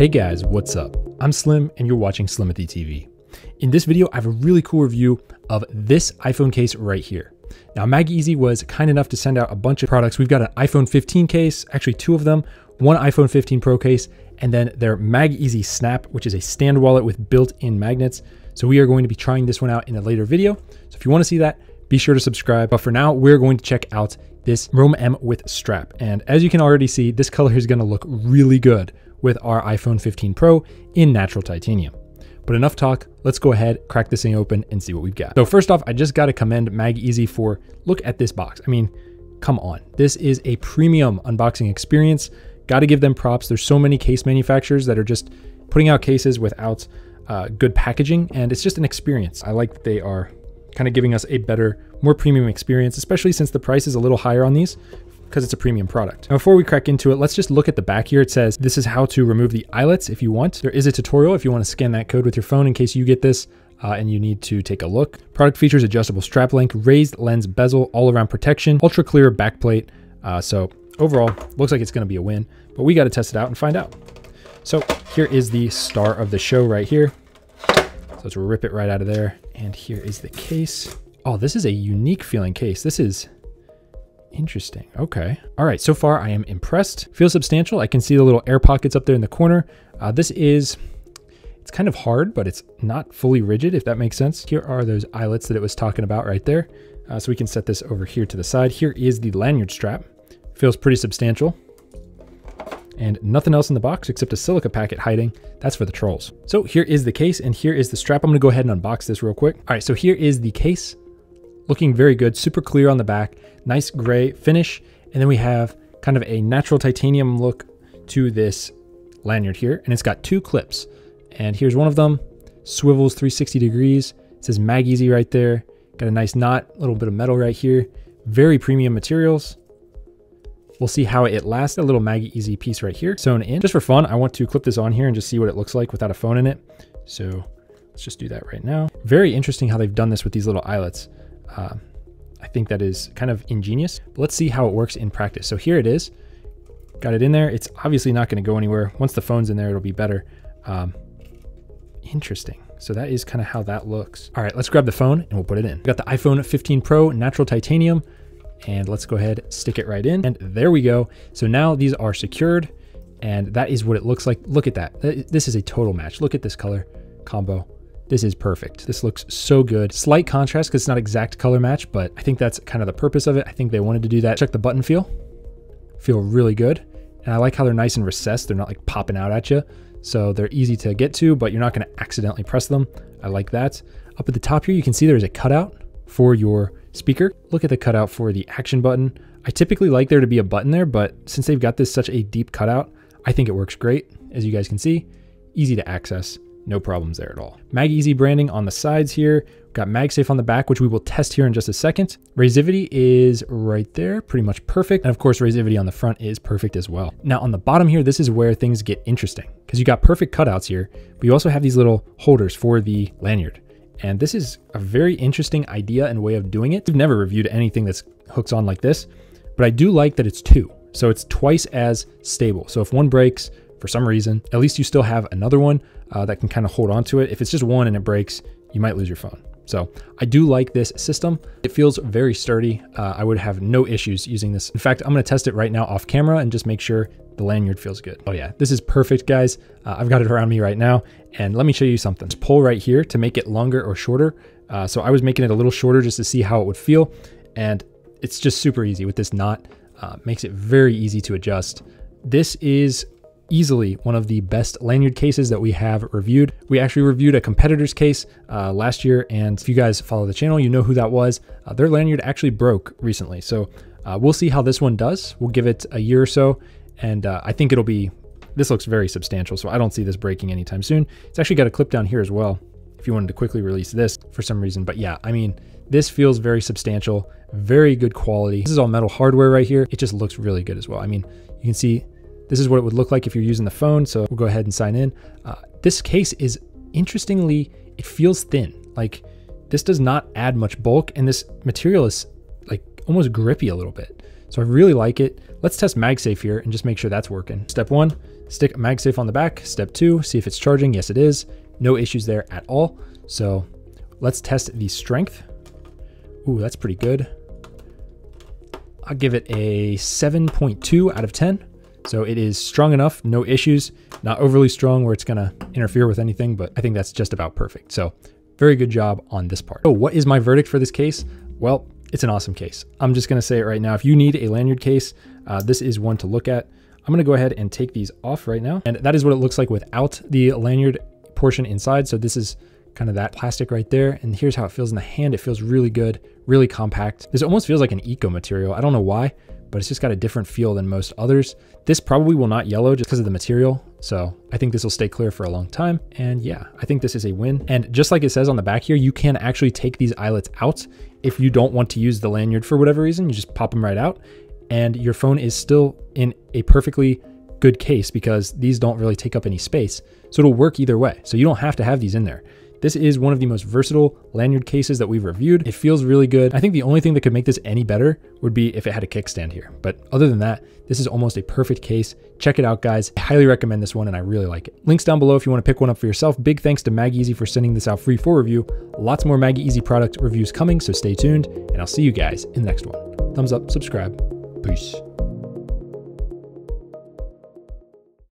Hey guys, what's up? I'm Slim and you're watching Slimothy TV. In this video, I have a really cool review of this iPhone case right here. Now, MagEasy was kind enough to send out a bunch of products. We've got an iPhone 15 case, actually two of them, one iPhone 15 Pro case, and then their MagEasy Snap, which is a stand wallet with built-in magnets. So we are going to be trying this one out in a later video. So if you want to see that, be sure to subscribe. But for now, we're going to check out this Roam M with strap. And as you can already see, this color is going to look really good with our iPhone 15 Pro in natural titanium. But enough talk, let's go ahead, crack this thing open and see what we've got. So first off, I just got to commend MagEasy for, look at this box. I mean, come on. This is a premium unboxing experience. Got to give them props. There's so many case manufacturers that are just putting out cases without uh, good packaging, and it's just an experience. I like that they are kind of giving us a better, more premium experience, especially since the price is a little higher on these because it's a premium product. Now, before we crack into it, let's just look at the back here. It says this is how to remove the eyelets if you want. There is a tutorial if you want to scan that code with your phone in case you get this uh, and you need to take a look. Product features adjustable strap length, raised lens bezel, all around protection, ultra clear backplate. Uh, so overall, looks like it's going to be a win, but we got to test it out and find out. So here is the star of the show right here. So let's rip it right out of there. And here is the case. Oh, this is a unique feeling case. This is Interesting. Okay. All right. So far, I am impressed. Feels substantial. I can see the little air pockets up there in the corner. Uh, this is, it's kind of hard, but it's not fully rigid, if that makes sense. Here are those eyelets that it was talking about right there. Uh, so we can set this over here to the side. Here is the lanyard strap. Feels pretty substantial. And nothing else in the box except a silica packet hiding. That's for the trolls. So here is the case and here is the strap. I'm gonna go ahead and unbox this real quick. All right, so here is the case looking very good, super clear on the back, nice gray finish. And then we have kind of a natural titanium look to this lanyard here. And it's got two clips. And here's one of them, swivels 360 degrees. It says MagEasy right there. Got a nice knot, a little bit of metal right here. Very premium materials. We'll see how it lasts. A little MagEasy piece right here sewn in. Just for fun, I want to clip this on here and just see what it looks like without a phone in it. So let's just do that right now. Very interesting how they've done this with these little eyelets. Uh, I think that is kind of ingenious. But let's see how it works in practice. So here it is. Got it in there. It's obviously not going to go anywhere. Once the phone's in there, it'll be better. Um, interesting. So that is kind of how that looks. All right, let's grab the phone and we'll put it in. We got the iPhone 15 Pro natural titanium and let's go ahead, stick it right in. And there we go. So now these are secured and that is what it looks like. Look at that. This is a total match. Look at this color combo. This is perfect. This looks so good. Slight contrast because it's not exact color match, but I think that's kind of the purpose of it. I think they wanted to do that. Check the button feel. Feel really good. And I like how they're nice and recessed. They're not like popping out at you. So they're easy to get to, but you're not going to accidentally press them. I like that. Up at the top here, you can see there's a cutout for your speaker. Look at the cutout for the action button. I typically like there to be a button there, but since they've got this such a deep cutout, I think it works great. As you guys can see, easy to access. No problems there at all. MagEasy branding on the sides here. We've got MagSafe on the back, which we will test here in just a second. Razivity is right there, pretty much perfect. And of course, Razivity on the front is perfect as well. Now on the bottom here, this is where things get interesting because you got perfect cutouts here, but you also have these little holders for the lanyard. And this is a very interesting idea and way of doing it. I've never reviewed anything that's hooks on like this, but I do like that it's two. So it's twice as stable. So if one breaks, for some reason, at least you still have another one uh, that can kind of hold on to it. If it's just one and it breaks, you might lose your phone. So I do like this system. It feels very sturdy. Uh, I would have no issues using this. In fact, I'm gonna test it right now off camera and just make sure the lanyard feels good. Oh yeah, this is perfect guys. Uh, I've got it around me right now. And let me show you something. Just pull right here to make it longer or shorter. Uh, so I was making it a little shorter just to see how it would feel. And it's just super easy with this knot. Uh, makes it very easy to adjust. This is easily one of the best lanyard cases that we have reviewed. We actually reviewed a competitor's case uh, last year, and if you guys follow the channel, you know who that was. Uh, their lanyard actually broke recently, so uh, we'll see how this one does. We'll give it a year or so, and uh, I think it'll be, this looks very substantial, so I don't see this breaking anytime soon. It's actually got a clip down here as well, if you wanted to quickly release this for some reason. But yeah, I mean, this feels very substantial, very good quality. This is all metal hardware right here. It just looks really good as well. I mean, you can see this is what it would look like if you're using the phone. So we'll go ahead and sign in. Uh, this case is interestingly, it feels thin. Like this does not add much bulk and this material is like almost grippy a little bit. So I really like it. Let's test MagSafe here and just make sure that's working. Step one, stick MagSafe on the back. Step two, see if it's charging. Yes, it is. No issues there at all. So let's test the strength. Ooh, that's pretty good. I'll give it a 7.2 out of 10. So it is strong enough, no issues, not overly strong where it's gonna interfere with anything, but I think that's just about perfect. So very good job on this part. So what is my verdict for this case? Well, it's an awesome case. I'm just gonna say it right now. If you need a lanyard case, uh, this is one to look at. I'm gonna go ahead and take these off right now. And that is what it looks like without the lanyard portion inside. So this is kind of that plastic right there. And here's how it feels in the hand. It feels really good, really compact. This almost feels like an eco material. I don't know why, but it's just got a different feel than most others. This probably will not yellow just because of the material. So I think this will stay clear for a long time. And yeah, I think this is a win. And just like it says on the back here, you can actually take these eyelets out if you don't want to use the lanyard for whatever reason. You just pop them right out and your phone is still in a perfectly good case because these don't really take up any space. So it'll work either way. So you don't have to have these in there. This is one of the most versatile lanyard cases that we've reviewed. It feels really good. I think the only thing that could make this any better would be if it had a kickstand here. But other than that, this is almost a perfect case. Check it out, guys. I highly recommend this one and I really like it. Links down below if you want to pick one up for yourself. Big thanks to MagEasy for sending this out free for review. Lots more MagEasy product reviews coming, so stay tuned and I'll see you guys in the next one. Thumbs up, subscribe. Peace.